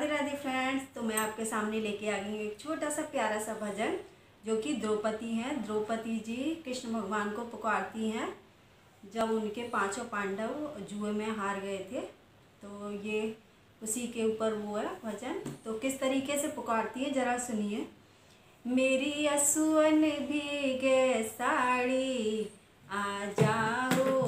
Radhe Radhe friends तो मैं आपके सामने लेके आ गई हूँ एक छोटा सा प्यारा सा भजन, जो कि द्रौपदी हैं। द्रौपदी जी कृष्ण भगवान को पुकारती हैं। जब उनके पाँचों पांडव जुए में हार गए थे तो ये उसी के ऊपर वो है भजन। तो किस तरीके से पुकारती है, ज़रा सुनिए। मेरी असुअन भीगे साड़ी, आ जाओ